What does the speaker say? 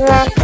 ¡Gracias!